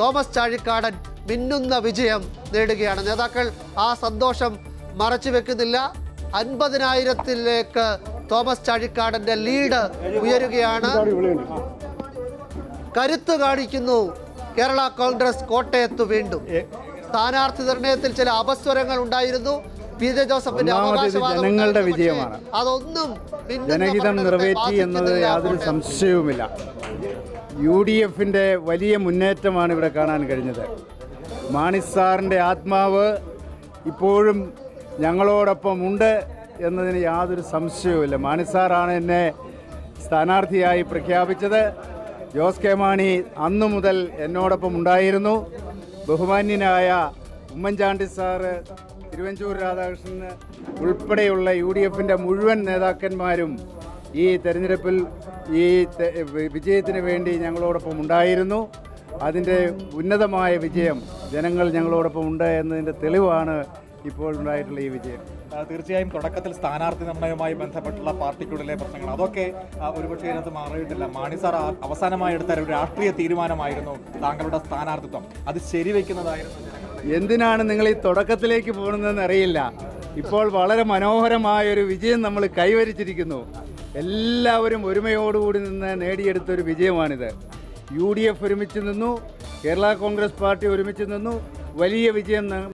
Thomas Chazhikadan മിന്നുന്ന വിജയം നേടുകയാണ്. നേതാക്കൾ ആ സന്തോഷം മറച്ചു വെക്കുന്നില്ല. അൻപതിനായിരത്തിലേക്ക് തോമസ് ചാഴിക്കാടന്റെ ലീഡ് ഉയരുകയാണ്. കരുത്ത് കാണിക്കുന്നു. കേരള കോൺഗ്രസ് കോട്ടയത്ത് വീണ്ടും. സ്ഥാനാർത്ഥി നിർണയത്തിൽ ചില അപസ്വരങ്ങൾ ഉണ്ടായിരുന്നു. പി ജെ ജോസഫിന്റെ ജനങ്ങളുടെ വിജയമാണ്. അതൊന്നും ജനഹിതം നിറവേറ്റി എന്നത് യാതൊരു സംശയവുമില്ല. യു ഡി എഫിന്റെ വലിയ മുന്നേറ്റമാണ് ഇവിടെ കാണാൻ കഴിഞ്ഞത്. മാണി സാറിന്റെ ആത്മാവ് ഇപ്പോഴും ഞങ്ങളോടൊപ്പം ഉണ്ട് എന്നതിന് യാതൊരു സംശയവുമില്ല. മാണി സാറാണ് എന്നെ സ്ഥാനാർത്ഥിയായി പ്രഖ്യാപിച്ചത്. ജോസ് കെ മാണി അന്നു മുതൽ എന്നോടൊപ്പം ഉണ്ടായിരുന്നു. ബഹുമാന്യനായ ഉമ്മൻചാണ്ടി സാറ് തിരുവഞ്ചൂർ രാധാകൃഷ്ണന് ഉൾപ്പെടെയുള്ള യു ഡി എഫിന്റെ മുഴുവൻ നേതാക്കന്മാരും ഈ തെരഞ്ഞെടുപ്പിൽ ഈ വിജയത്തിന് വേണ്ടി ഞങ്ങളോടൊപ്പം ഉണ്ടായിരുന്നു. അതിന്റെ ഉന്നതമായ വിജയം ജനങ്ങൾ ഞങ്ങളോടൊപ്പം ഉണ്ട് എന്നതിന്റെ തെളിവാണ് ഇപ്പോൾ ഉണ്ടായിട്ടുള്ള ഈ വിജയം. തീർച്ചയായും തുടക്കത്തിൽ സ്ഥാനാർത്ഥി നിർണയവുമായി ബന്ധപ്പെട്ടുള്ള പാർട്ടിക്കുള്ളിലെ പ്രശ്നങ്ങൾ. അതൊക്കെ ഒരുപക്ഷെ ഇതിനകത്ത് മാറിയിട്ടില്ല. മാണി സാർ അവസാനമായി എടുത്ത ഒരു രാഷ്ട്രീയ തീരുമാനമായിരുന്നു താങ്കളുടെ സ്ഥാനാർത്ഥിത്വം. അത് ശരിവെക്കുന്നതായിരുന്നു എന്തിനാണ് നിങ്ങൾ ഈ തുടക്കത്തിലേക്ക് പോകുന്നതെന്ന് അറിയില്ല. ഇപ്പോൾ വളരെ മനോഹരമായ ഒരു വിജയം നമ്മൾ കൈവരിച്ചിരിക്കുന്നു. എല്ലാവരും ഒരുമയോടുകൂടി നിന്ന് നേടിയെടുത്ത ഒരു വിജയമാണിത്. യു ഡി എഫ് ഒരുമിച്ച് നിന്നു കേരള കോൺഗ്രസ് പാർട്ടി ഒരുമിച്ച് നിന്നു വലിയ വിജയം